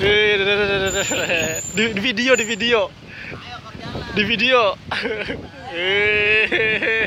Eh, di, di video di video. Di video. Eh.